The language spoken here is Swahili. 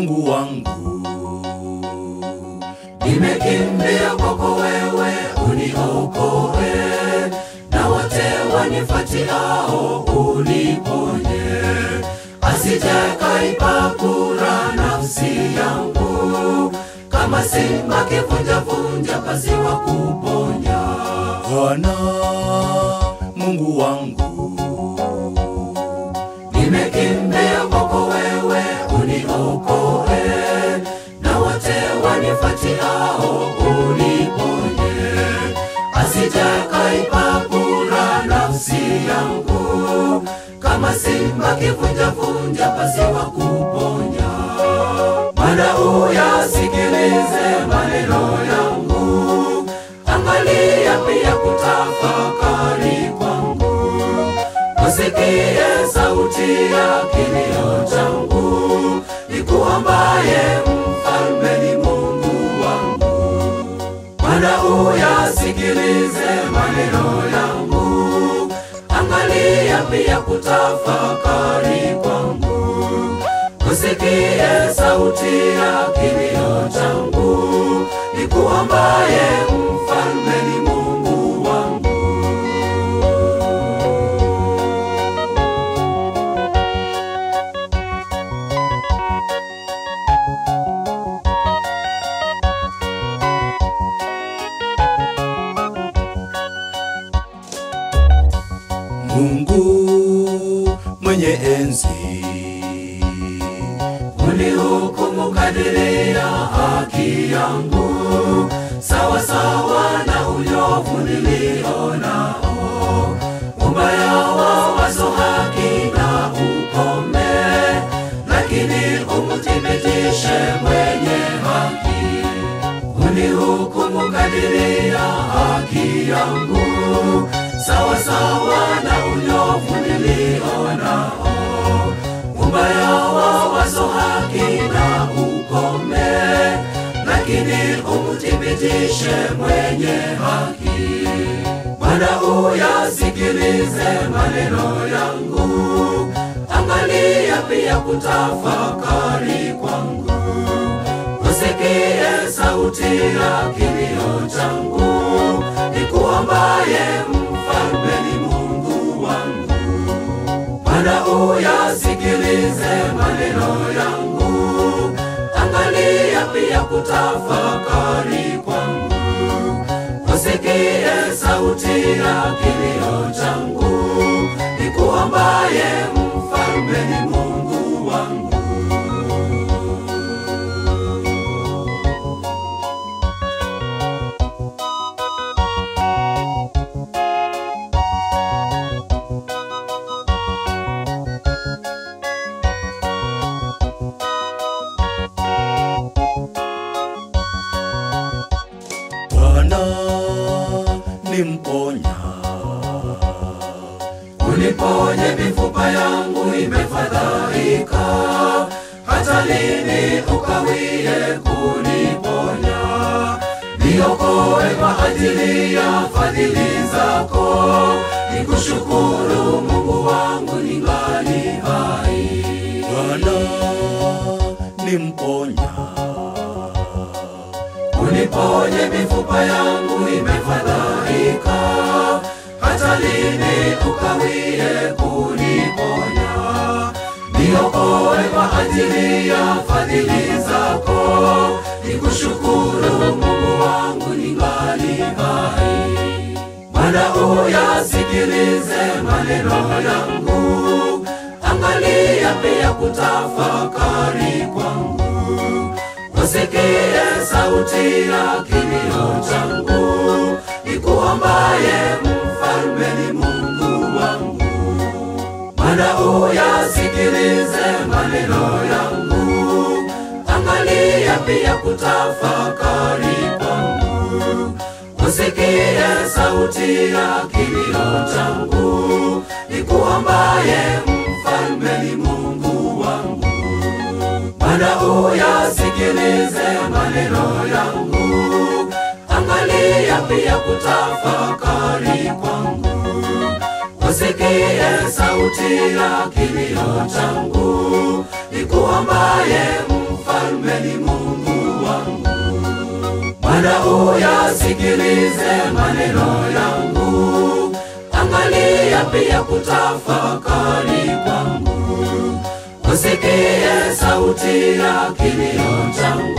Mungu wangu. Nimekimbia kwako wewe uniokoe, na wote wanifuatiao uniponye, asije kaipakura nafsi yangu kama simba kivunjavunja pasiwa kuponya. Bwana Mungu wangu wanifuatiao uniponye, asije nafsi yangu, kama kuponya. Bwana uyasikilize maneno yangu, angalia pia kutafakari kwangu. Usikie sauti ya kilio changu, nikuombaye Bwana uyasikilize maneno yangu, angalia pia kutafakari kwangu, usikie sauti ya Mungu mwenye enzi, unihukumu kadiri ya haki yangu, sawa sawa na unyofu nilionao. Ubaya wa wazo haki na ukome, lakini umthibitishe mwenye haki. Unihukumu kadiri ya haki yangu, nilionao ubaya wa wazo haki na ukome, lakini umthibitishe mwenye haki. Bwana uyasikilize maneno yangu, angalia pia kutafakari kwangu, usikie sauti ya kilio changu, nikuombaye uyasikilize maneno yangu, angalia pia kutafakari kwangu, usikie sauti ya kilio changu, nikuombaye ni mponya, Uniponye mifupa yangu imefadhaika, hata lini ukawie kuniponya? Niokoe kwa ajili ya fadhili zako, nikushukuru Mungu wangu ningali hai. Bwana ni mponya, Uniponye mifupa yangu imefadhaika, hata lini ukawie kuniponya? Niokoe kwa ajili ya fadhili zako, nikushukuru Mungu wangu ningali hai. Bwana uyasikilize maneno yangu, angalia pia kutafakari kwangu usikie sauti ya kilio changu, nikuombaye mfalme ni Mungu wangu. Bwana uyasikilize maneno yangu, angalia pia kutafakari kwangu, usikie sauti ya kilio changu, nikuombaye mfalme Bwana uyasikilize maneno yangu, angalia pia kutafakari kwangu, usikie sauti ya kilio changu, nikuombaye mfalme ni Mungu wangu. Bwana uyasikilize maneno yangu, angalia pia kutafakari kwangu, usikie sauti ya kilio changu,